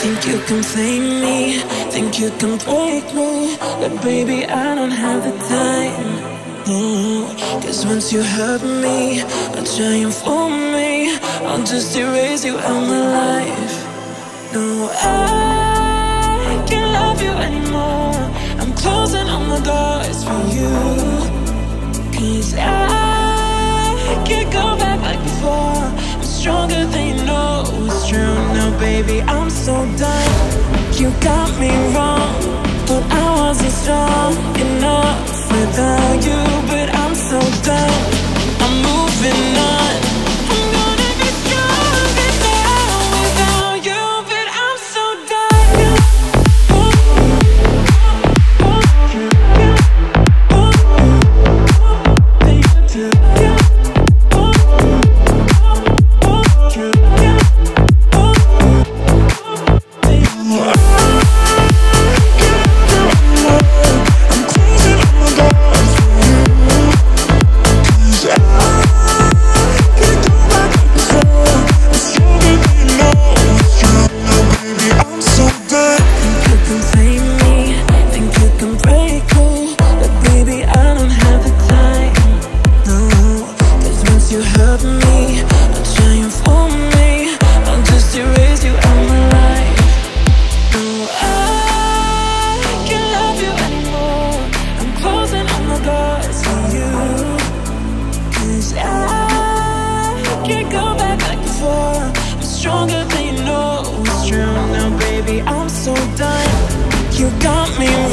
Think you can play me, think you can break me? But baby, I don't have the time. Mm. Cause once you hurt me, or try and fool me. I'll just erase you out my life. No, I can't love you anymore. I'm closing all my doors for you. Cause I baby, I'm so done stronger than you know it's true Now baby, I'm so done. You got me